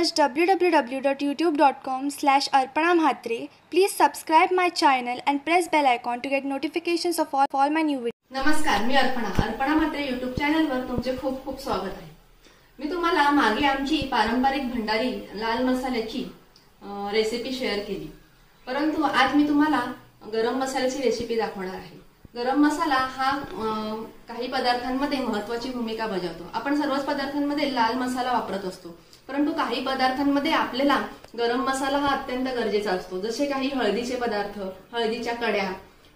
Search W W W dot YouTube dot com slash Arpana Mhatre please subscribe my channel and press bell icon to get notification of all for my new video नमस्कार मी Arpana. Arpana Mhatre YouTube चॅनलवर तुमचे खूप खूप स्वागत आहे. मी तुम्हाला मागे आमची पारंपरिक भंडारी लाल मसाल्याची रेसिपी शेअर केली. परंतु आज मी तुम्हाला गरम मसाल्याची रेसिपी दाखवणार आहे. गरम मसाला हा काही पदार्थांमध्ये महत्वाची भूमिका बजावतो. आपण सर्वच पदार्थांमध्ये लाल मसाला वापरत असतो. परंतु काही पदार्थांमध्ये आपल्याला गरम मसाला हा अत्यंत गरजेचा असतो. जसे काही हळदीचे पदार्थ हळदीच्या कड्या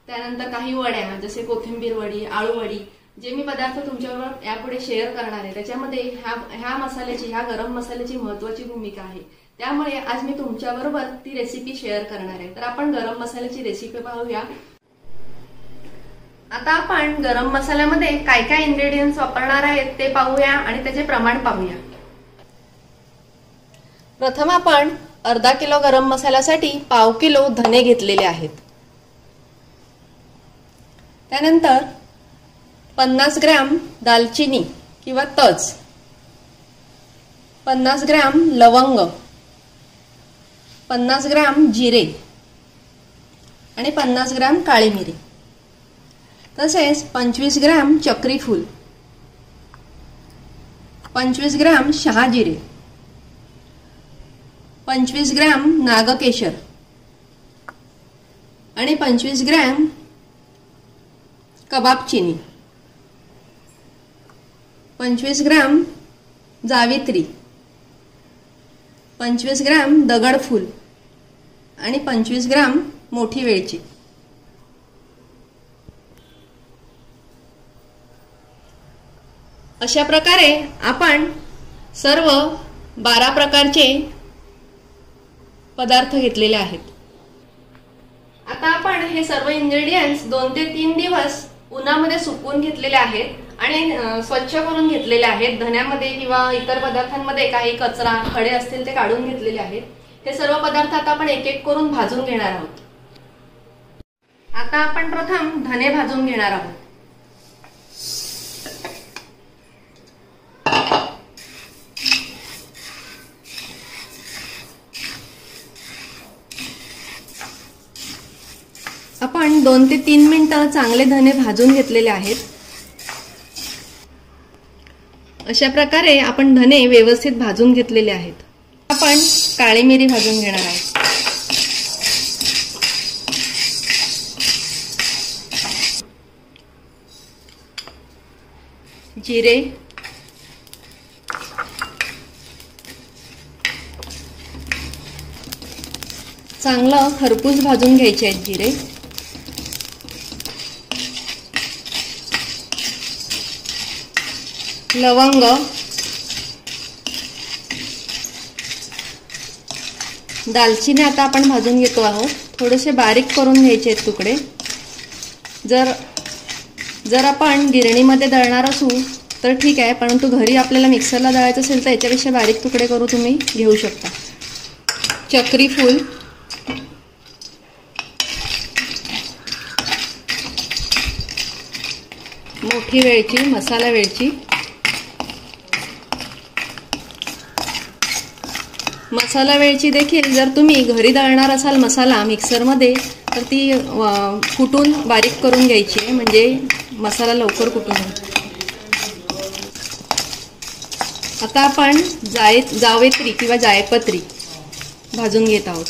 त्यानंतर काही वड्या जसे कोथिंबीर वडी आळू वडी जे मी पदार्थ तुमच्याबरोबर यापुढे शेअर करणार आहे त्याच्यामध्ये ह्या ह्या मसाल्याची ह्या गरम मसाल्याची महत्वाची भूमिका आहे. त्यामुळे आज मी तुमच्याबरोबर ती रेसिपी शेअर करणार आहे. तर आपण गरम मसाल्याची रेसिपी पाहूया. आता आपण गरम मसाल्यामध्ये काय काय इन्ग्रेडियंट्स वापरणार आहेत ते पाहूया आणि त्याचे प्रमाण पाहूया. प्रथम आपण अर्धा किलो गरम मसाल्यासाठी पाव किलो धने घेतलेले आहेत. त्यानंतर पन्नास ग्रॅम दालचिनी किंवा तज पन्नास ग्रॅम लवंग पन्नास ग्रॅम जिरे आणि पन्नास ग्रॅम काळी मिरी. तसेच पंचवीस ग्रॅम चक्रीफूल पंचवीस ग्रॅम शहाजिरे पंचवीस ग्रॅम नागकेशर आणि पंचवीस ग्रॅम कबाब चिनी पंचवीस ग्रॅम जावित्री पंचवीस ग्रॅम दगडफूल आणि पंचवीस ग्रॅम मोठी वेलची. अशा प्रकारे आपण सर्व बारा प्रकारचे पदार्थ घेतलेले आहेत. आता आपण हे सर्व इन्ग्रेडियंट्स दोन ते तीन दिवस उन्हामध्ये सुकवून घेतलेले आहेत आणि स्वच्छ करून घेतलेले आहेत. धन्यामध्ये किंवा इतर पदार्थांमध्ये काही कचरा खडे असतील ते काढून घेतलेले आहेत. हे सर्व पदार्थ आता आपण एक एक करून भाजून घेणार आहोत. आता आपण प्रथम धने भाजून घेणार आहोत. आपण दोन ते तीन मिनटं चांगले धने भाजून घेतलेले आहेत. अशा प्रकारे आपण धने व्यवस्थित भाजून घेतलेले आहेत. आपण काळी मिरी भाजून घेणार आहोत. जिरे. चांगलं खरपूस भाजून घ्यायचे आहेत जिरे. लवंग. दालचिनी आता आपण भाजून घेतो आहोत. थोडेसे बारीक करून घ्यायचे आहेत तुकडे. जर जर आपण गिरणीमध्ये दळणार असू तर ठीक आहे परंतु घरी आपल्याला मिक्सरला दळायचं असेल तर याच्यापेक्षा बारीक तुकडे करू तुम्ही घेऊ शकता. चक्री फूल. मोठी वेळची मसाला वेळची मसाला वेळची देखील जर तुम्ही घरी दळणार असाल मसाला मिक्सरमध्ये तर ती कुटून बारीक करून घ्यायची आहे? म्हणजे मसाला लवकर कुटून आता आपण जाय जावेत्री किंवा जायपत्री भाजून घेत आहोत.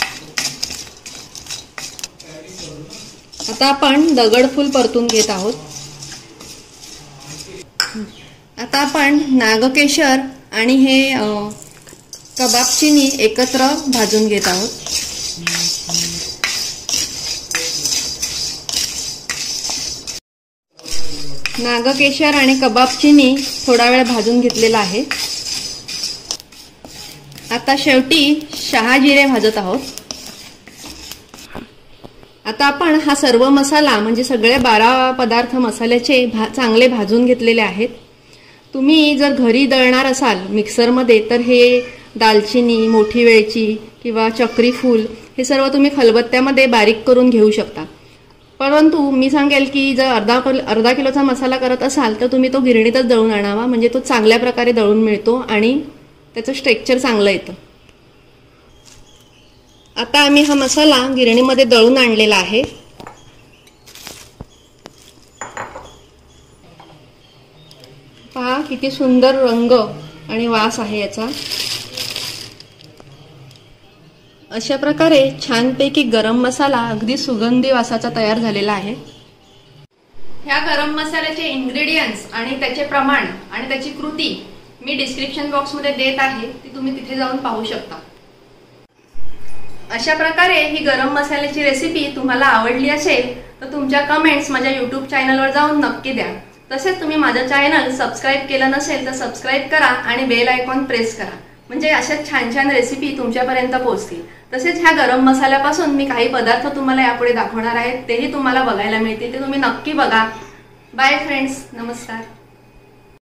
आता आपण दगडफूल परतून घेत आहोत. आता आपण नागकेशर आणि हे कबाब चिनी एकत्र भाजून घेत आहोत. नागकेशर आणि कबाब चिनी थोडा वेळ भाजून घेतलेला आहे. आता शेवटी शहाजिरे भाजत आहोत. आता आपण हा सर्व मसाला म्हणजे सगळे बारा पदार्थ मसाल्याचे भा चांगले भाजून घेतलेले आहेत. तुम्ही जर घरी दळणार असाल मिक्सरमध्ये तर हे दालचिनी मोठी वेळची किंवा चक्री फूल हे सर्व तुम्ही खलबत्त्यामध्ये बारीक करून घेऊ शकता. परंतु मी सांगेल की जर अर्धा किलो अर्धा किलोचा मसाला करत असाल तर तुम्ही तो गिरणीतच दळून आणावा. म्हणजे तो चांगल्या प्रकारे दळून मिळतो आणि त्याचं स्ट्रेक्चर चांगलं येतं. आता आम्ही हा मसाला गिरणीमध्ये दळून आणलेला आहे. पहा किती सुंदर रंग आणि वास आहे याचा. अशा प्रकारे छानपैकी गरम मसाला अगदी सुगंधी वासाचा तयार झालेला आहे. ह्या गरम मसाल्याचे इन्ग्रेडियंट्स आणि त्याचे प्रमाण आणि त्याची कृती मी डिस्क्रिप्शन बॉक्समध्ये देत आहे. ती तुम्ही तिथे जाऊन पाहू शकता. अशा प्रकारे ही गरम मसाल्याची रेसिपी तुम्हाला आवडली असेल तर तुमच्या कमेंट्स माझ्या युट्यूब चॅनलवर जाऊन नक्की द्या. तसेच तुम्ही माझं चॅनल सबस्क्राईब केलं नसेल तर सबस्क्राईब करा आणि बेल आयकॉन प्रेस करा. म्हणजे अशा छान छान रेसिपी तुमच्यापर्यंत पोहोचतील. तसेच ह्या गरम मसाल्यापासून मी काही पदार्थ तुम्हाला यापुढे दाखवणार आहे तेही तुम्हाला बघायला मिळतील ते तुम्ही नक्की बघा. बाय फ्रेंड्स नमस्कार.